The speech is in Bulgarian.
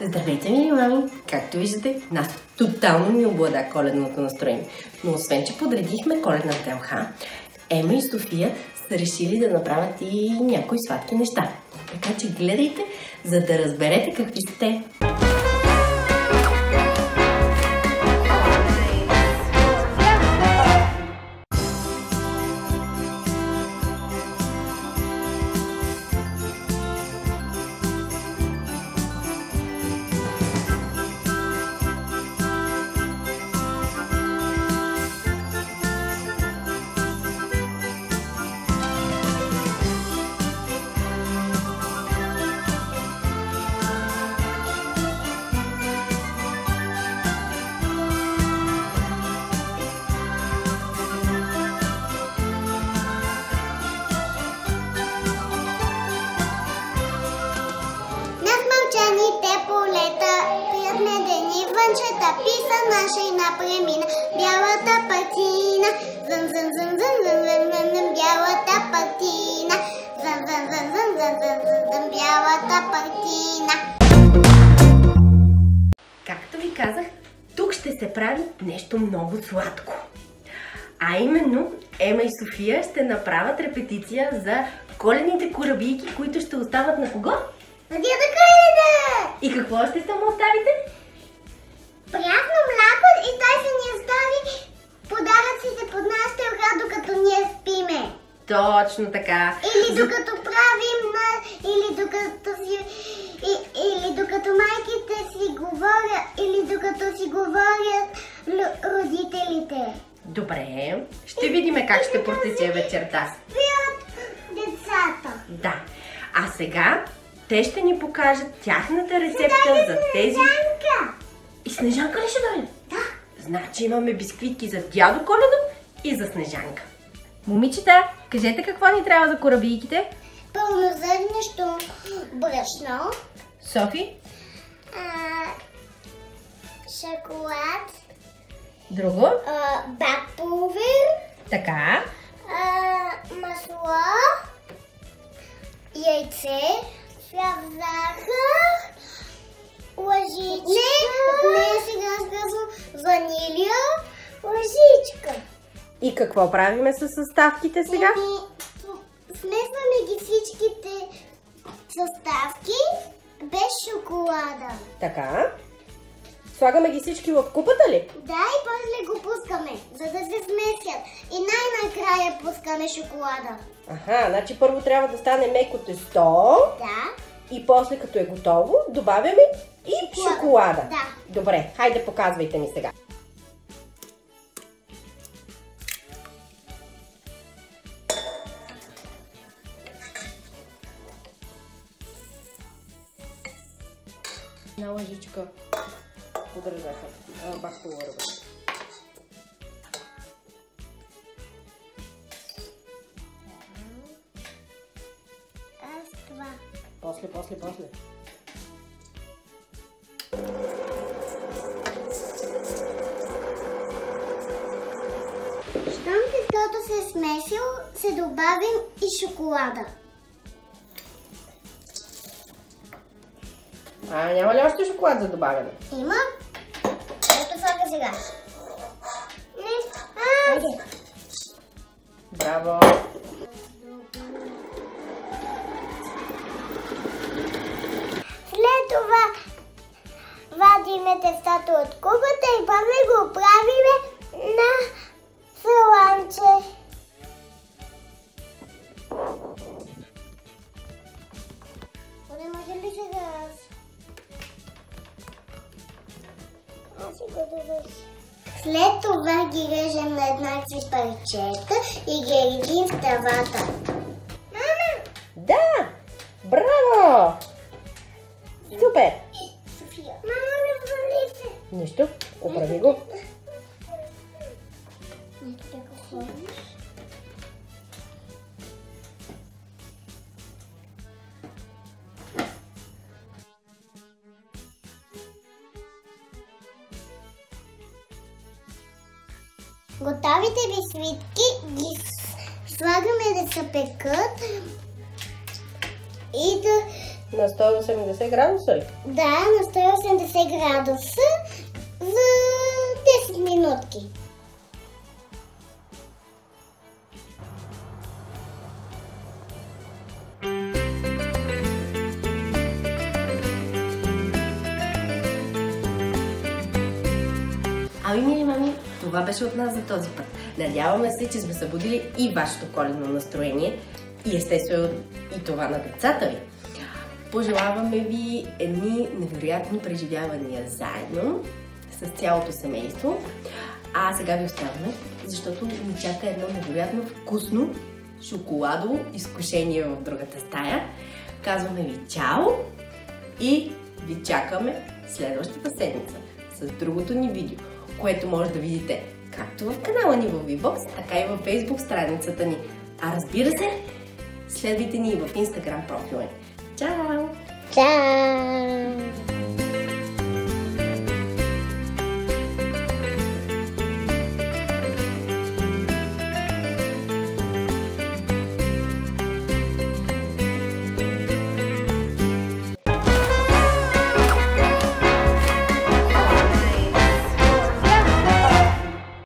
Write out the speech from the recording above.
Здравейте, мили мами! Както виждате, нас тотално ни облада коледното настроение. Но освен, че подредихме коледна телха, Ема и София са решили да направят и някои сладки неща. Така че гледайте, за да разберете какви сте. Над дени вънчета, писа наша и напремина бялата патина. Зъм, зъм, зъм, зъм, зъм, зъм, зъм, зъм, бялата патина. Зъм, зъм, зъм, зъм, зъм, зъм, зъм, зъм, бялата патина. Както ви казах, тук ще се прави нещо много сладко. А именно, Ема и София ще направят репетиция за коледните корабийки, които ще остават на кого? На дяда Кайде! И какво ще само оставите? Прясно мляко и той ще ни остави подаръците под нашата ръка, докато ние спиме. Точно така. Или За- докато правим. Или докато си... И, или докато майките си говорят, или докато си говорят родителите. Добре, ще видим как ще протече вечерта. Спят децата. Да. А сега те ще ни покажат тяхната рецепта за тези... Янка! И Снежанка ли ще дойде? Да. Значи имаме бисквитки за дядо Коледа и за Снежанка. Момичета, кажете какво ни трябва за корабийките? Пълнозърнещо брашно, Софи, а, шоколад, друго, а, така, а, масло, яйце, сляв захар, лъжичка. Не, не, сега казвам ванилия, лъжичка. И какво правиме с съставките сега? Ами, смесваме ги всичките съставки без шоколада. Така. Слагаме ги всички в купата ли? Да, и после го пускаме, за да се смесят. И най-накрая пускаме шоколада. Аха, значи първо трябва да стане меко тесто Да. И после като е готово добавяме и Шоколада. шоколада. Да. Добре, хайде показвайте ми сега. Една лъжичка подразаха. Бахтова ръба. После, после, после. Щом тестото се е смесило, се добавим и шоколада. А, няма ли още шоколад за добавяне? Има. Ето слага сега. Не. Браво! Това вадиме тестото от кубата и после го правиме на саланче. Не може ли сега аз? Аз си го довърши. След това ги режем на еднакви парчета и ги редим в тавата. Мама! Да! Браво! Супер! София. Мама, вали се. Нищо, оправи го. Готовите бисквитки ги слагаме да се пекат и да На 180 градуса ли? Да, на 180 градуса за 10 минутки. Ами, мили мами, това беше от нас за този път. Надяваме се, че сме събудили и вашето коледно настроение и естествено и това на децата ви. Пожелаваме ви едни невероятни преживявания заедно с цялото семейство. А сега ви оставяме, защото ни чака едно невероятно вкусно шоколадово изкушение в другата стая. Казваме ви чао и ви чакаме следващата седмица с другото ни видео, което може да видите както в канала ни в VBOX, така и във Facebook страницата ни. А разбира се, следвайте ни и в Instagram профила ни. Чао! Чао!